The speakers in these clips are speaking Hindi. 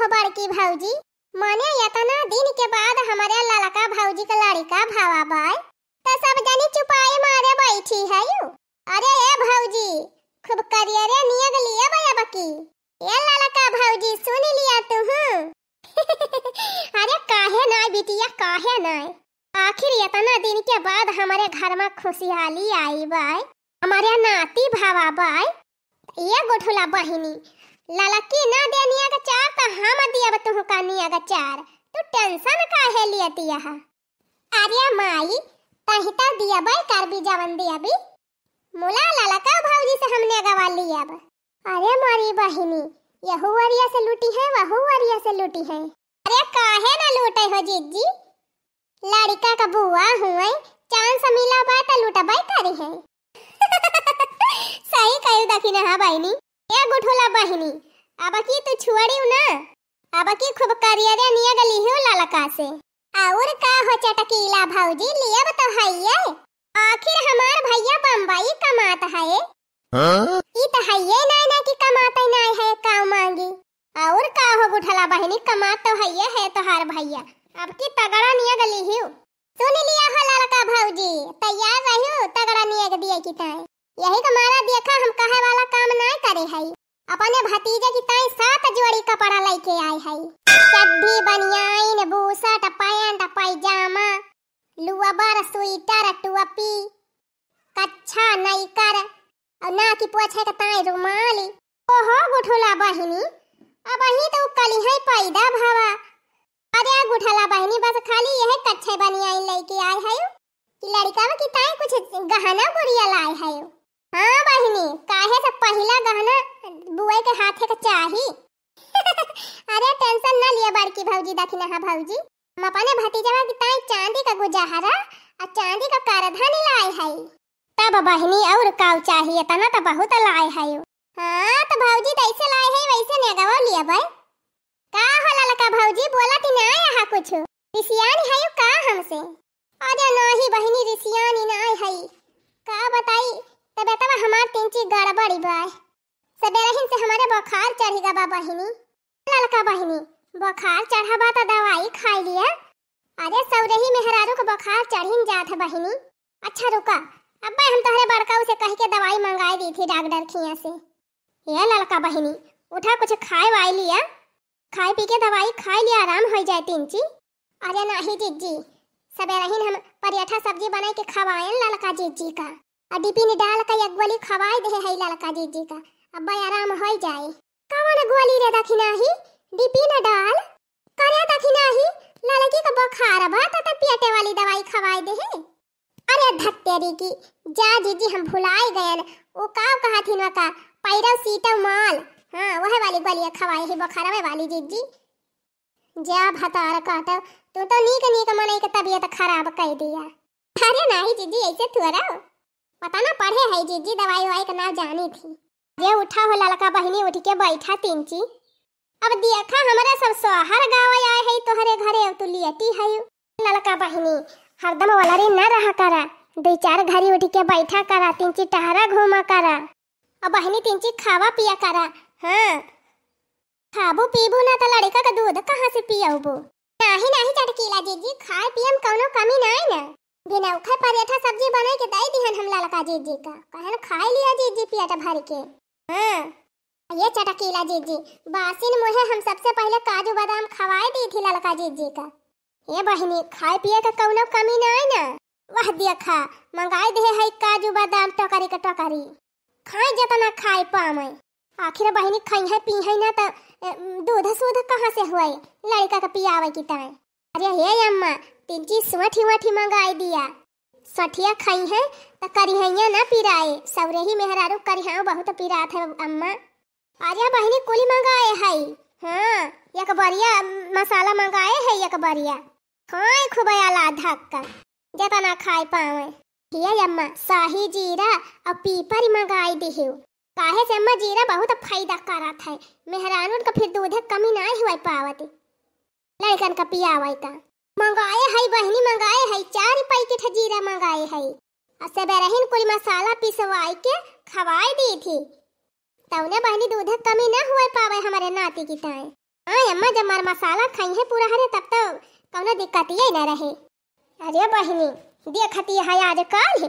हो बड़की भौजी माने इतना दिन के बाद हमारे लड़का भौजी का लड़का भावा बाय। तो सब जानी चुपाए मारे बैठी है यू अरे ए भौजी खूब करियरे नियग लिया बया बकी। ए लड़का भौजी सुन लिया तू अरे काहे ना बिटिया, काहे ना आखिर इतना दिन के बाद हमारे घर में खुशहाली आई बाय। हमारे नाती भावा बाय। ये गोठुला बहिनी ललकी ना देनिया का चार तो हम दिया तुह कानिया का चार। तू टेंशन काहे लियती है अरे माई तहिता दिया बाई कर भी जवन दिया भी मुला ललका भौजी से हमने गवा लिया अब अरे मारी बहिनी, यहू वरिया से लूटी है, वहू वरिया से लूटी है। अरे काहे ना लूटे हो जीजी? लड़का का बुआ हुए चांस मिला बा त लूटा बाई करी है। सही कही दखिन हा बहिनी। ए गुठोला बहिनी अब की तू छुअड़ी ना? अब की खूब करियरे निया गली हो ललका से? और का हो चटकीला भौजी लिया तो हइये। आखिर हमार भैया बम्बई कमात है? Huh? ई तो हइये ना ना कि कमाते ना है का मांगी? और का हो गुठला बहिनी कमात तो हइये है तोहार भैया। अब की तगड़ा निया गली हो सुन लिया हो ललका भौजी तैयार रहियो तगड़ा निया के दिए की ताई यही कमारा देखा हम कहे वाला काम ना करे है अपने भतीजे की ताई सात जोड़ी कपड़ा लेके आए है चड्डी बनियाइन बूसट, पैंट, पैजामा, लुअबर, स्वेटर, टोपी, कच्छा नईकर और ना की पोछे के ताई रुमाली। ओहो, गुठुला बहिनी, अब ही तो कली है पैदा भावा। अरे गुठला बहिनी, बस खाली यह कच्छे बनियाइन लेके आए है कि लड़का की ताई कुछ गहना गुड़िया लाए है हाँ बहिनी, काहे से पहला गहना बुआ के हाथे का चाही? अरे, टेंशन ना लिया बड़की भौजी दखिना हा भौजी। हम अपने भतीजवा की ताई चांदी का गुजाहरा और चांदी का कारधानी लाए है तब बहिनी, और काव चाहिए तना तो बहुत लाए है हाँ तो भौजी तैसे लाए है वैसे नेगवा लिया भाई का होला लका भौजी बोला ती ना यहाँ कुछ। रिसियानी है का हमसे? अरे, नहीं बहिनी, रिसियानी ना है का बताई? तबेतवा हमार तीन चीज़ गड़बड़ी बाय सबेरहिन से हमारे बुखार चढ़ी गा बा बहिनी। ललका बहिनी, बुखार चढ़ा बा दवाई खा लिया। अरे सौरही मेहरारू को बुखार चढ़िन जात है बहिनी। अच्छा रुका, अब्बा हम तोहरे बड़का से कह के दवाई मंगाई दी थी डॉक्टर खिया से। ये ललका बहिनी, उठा कुछ खाए वाई लिया। खाए पी के दवाई खाई लिया, आराम हो जाए तीन ची अरे नहीं जीजी सबेरहिन हम परियठा सब्ज़ी बनाई के खवाएँ ललका जीजी का। और ने डाल का एक गोली खवाई दे है ललका जीजी का। अब्बा आराम हो जाए। कौन गोली रे दखिना ही ने डाल करे दखिना ही लड़की का बुखार बा तो पेटे वाली दवाई खवाई दे है। अरे धत्तेरी की, जा जीजी, हम भुलाए गए। वो का कहा थी ना का? पैरव सीटव माल। हाँ वह वाली गोलियाँ खवाई ही बुखारवे वाली जीजी। जा भतार काटव, तू तो नीक नीक मनई के तबीयत खराब कर दिया। अरे नहीं जीजी, ऐसे थोड़ा पता ना पढ़े है जीजी दवाई वाई का ना जानी थी। ये उठा हो लड़का बहिनी, उठ के बैठा तीन ची अब देखा हमारे सब सोहर गाँव आए है, तोहरे घरे तू लियती है लड़का बहिनी, हरदम वाला रे न रहा करा। दो चार घड़ी उठ के बैठा करा तीन ची टहरा घूमा करा। अब बहिनी तीन ची खावा पिया करा। हाँ। खाबू पीबू ना तो लड़का का दूध कहाँ से पियाबू नाही नाही चटकीला जीजी खाए पियम कौनो कमी नहीं ना। बिना उखा पराठा सब्ज़ी बनाई के दई दिहन हम ललका जीजी का। कहन खाए लिया जीजी पियाटा भर के। हाँ ये चटकीला जीजी। बासिन मुहे हम सबसे पहले काजू बादाम खवाए दी थी ललका जीजी का। ये बहिनी, खाए पिए का कौनो कमी नहीं ना? वह देखा मंगाई दे है काजू बादाम टोकरी का टोकरी। खाए जतना खाए पावे आखिर बहिनी खाई है, पी है ना तो दूध सूध कहाँ से हुए? लड़का का पियावे की ताए। अरे हे अम्मा चीज़ सुठी वठी मंगाई दिया। सठिया खाई है तो करिहैया ना पिराए। सवरे ही मेहरारू करिहा बहुत पिरात है, अम्मा। अरे बहिनी कुली मंगाए है? हाँ एक बरिया मसाला मंगाए है, एक बरिया खाए खूब आला धक्का जतना खाए पावे। ये अम्मा। शाही जीरा और पीपर मंगाई दिहियो काहे से, अम्मा, जीरा बहुत फ़ायदा करत है। मेहरानून का फिर दूध कमी नहीं हुआ पावत। लड़कन का पियावे का मंगाए है बहनी मंगाए है चार पैकेट जीरा मंगाए है और सबेरहिन कुल मसाला पिसवाई के खवाई दी थी तौने बहनी दूध कमी ना हुआ पावे हमारे नाती की ताए। हाँ अम्मा, जब मार मसाला खाई है पूरा हरे, तब तो कौनो दिक्कत ही ना रहे। अरे बहिनी देखती है आज कल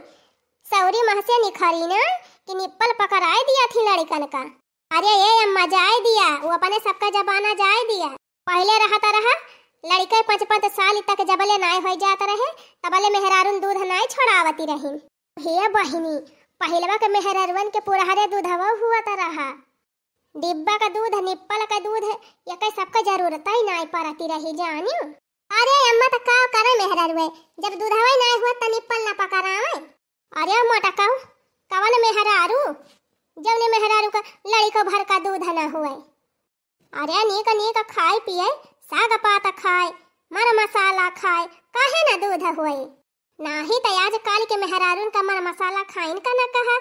सौरी मह से निखरी ना कि निप्पल पकड़ाए दिया थी लड़कन का। अरे ये अम्मा, जाए दिया, वो अपने सबका जबाना जाए दिया। पहले रहता रहा लड़के पाँच पाँच साल तक जबले नाय हो जाता रहे तबले मेहरारून दूध नाय छोड़ावती रही हे बहिनी, पहलवा के मेहरारून के पुरहरे दूधवा हुआ त रहा। डिब्बा का दूध, निप्पल का दूध ये कई सबका ज़रूरत ही नाय पड़ती रही जानियो। अरे अम्मा तो का करे मेहरारू जब दूधवा ही नाय हुआ त निप्पल ना पकड़ावे? अरे मोटा कहू कवन मेहरारू? जौने मेहरारू का लड़का भर का दूध न हुए। अरे नीक नीक खाए पिए साग पात खाए मर मसाला खाए काहे न दूध हुए नाही तो आज काल के मेहरारून का मर मसाला खाइन का न कहा?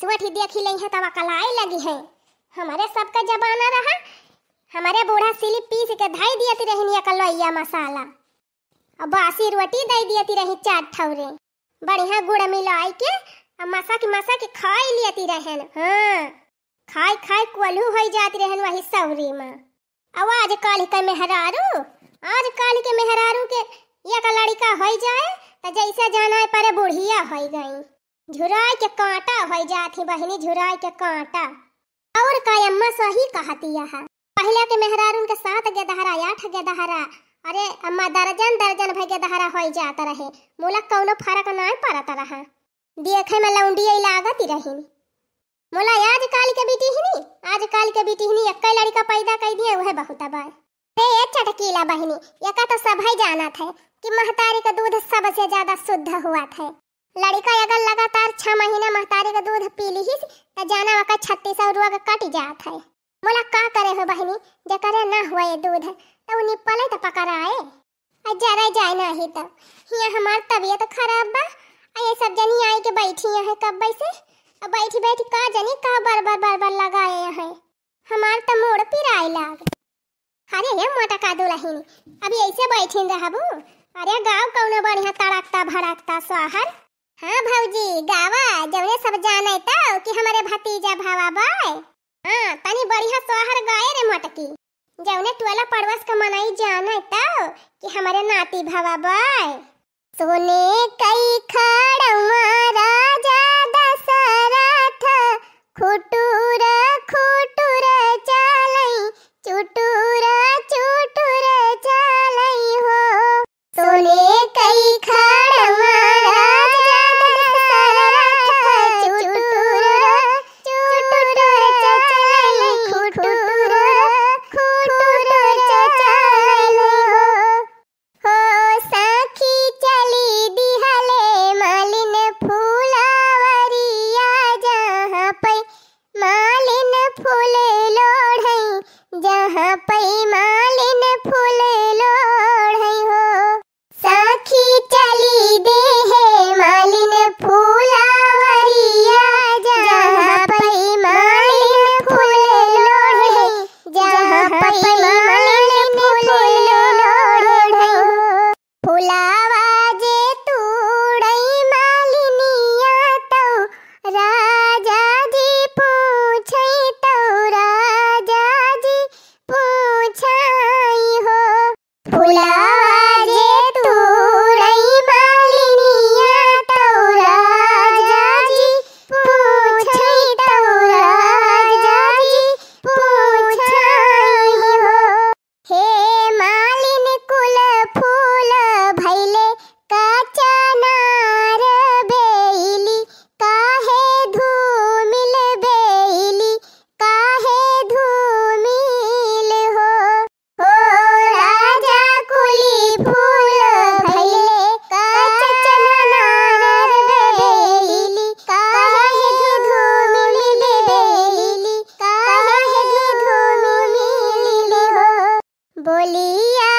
सुवठी देखी लई है तब कलाई लगी है। हमारे सबका जबाना रहा। हमारे बूढ़ा सिली पीस के धाई दियती रही कलैया मसाला। अब बासी रोटी दे दियती रही चार ठौरे। बढ़िया गुड़ मिलाई के अब मसा की मसा के खाई लियती रहन। हाँ खाई खाई कोल्हू हो जाती रहन वही सौरी में। आज काल के मेहरारू, आज काल के मेहरारू के एक लड़का हो जाए तो जैसे जाना है पर बुढ़िया हो गई। झुराई के कांटा हो जाती बहनी झुराई के कांटा। और का अम्मा सही कहती है पहले के मेहरारून के साथ गेदहरा, आठ गेदहरा। अरे अम्मा, दर्जन दर्जन भई गेदहरा हो जाता रहे। मोला कौनो फ़र्क ना पड़ता रहा। देखे में लौंडिया लागत रही। मोला, आज काल के बेटी ही नहीं आज काल के बेटी ही नहीं एक लड़का पैदा बहुत बार ए चटकीला बहनी, यका तो सब ही जाना थे कि महतारी का दूध सबसे ज़्यादा शुद्ध हुआ थे लड़का अगर लगातार छह महीना महतारी का दूध पी ली तो जाना वका छत्तीस और रोग कट जात है। मोला का करे हो बहनी? जे करे ना हुआ ये दूध तो उन्हीं पले तो पकड़ाए जरा जाए ना ही तो। यहाँ हमार तबीयत खराब बा। ये सब जनी आई के बैठी है कब से। अब बैठी बैठी का जनी, का बार बार बार बार लगाए हैं हमार तो मोड़ पिराए लाग। अरे हे मोटा का दुलहिनी अभी ऐसे बैठी रहबू। अरे गाँव कौनो बढ़िया तड़कता भड़कता सोहर हाँ भौजी गावा जवने सब जाने तो कि हमारे भतीजा भावा बाय। हाँ तनी बढ़िया सोहर गाए रे मोटकी। जवने टोला पड़ोस का मनाई जाने तो कि हमारे नाती भावा बाय। सोने कई खड़मा राजा दशरथ खुटूर Bolivia.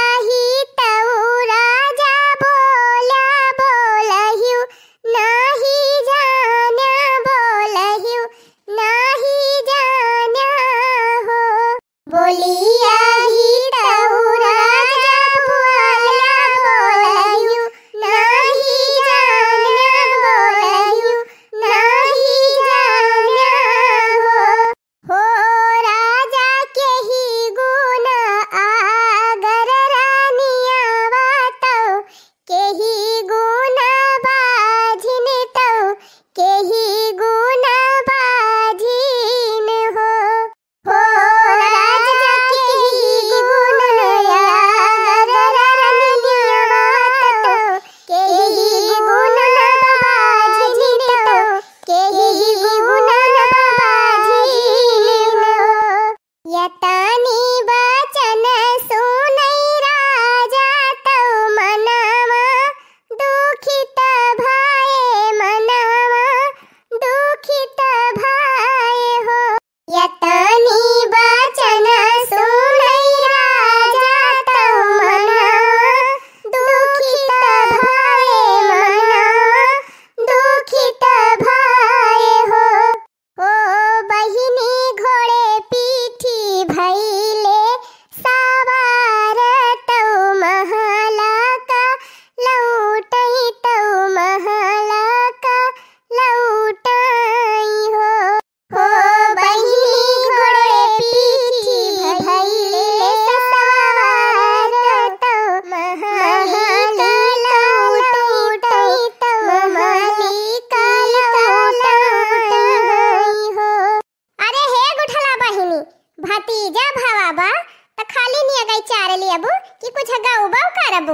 त खाली निया गई चारे लियबू कि कुछ गाउबा करबू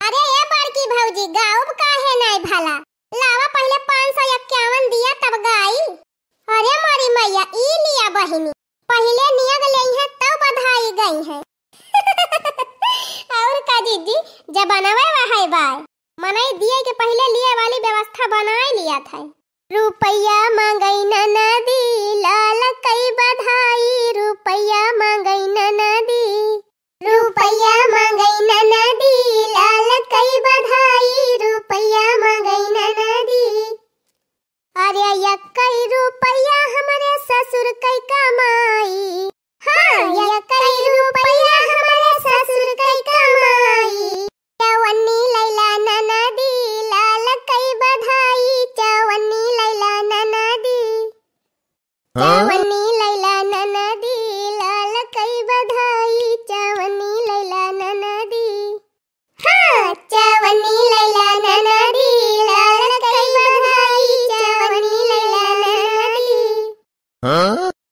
अरे ये बड़की भौजी गाउब काहे नहीं भला? लावा पहले 551 दिया, तब गाई। अरे मारी मैया, ई लिया बहिनी। पहले निया गई है, तब बधाई गई है। और का दीदी जब बनवे वहाई बाय मनाई दिए के पहले लिए वाली व्यवस्था बनाए लिया था रुपया या कई रुपया हमारे ससुर कई कमाई। हाँ या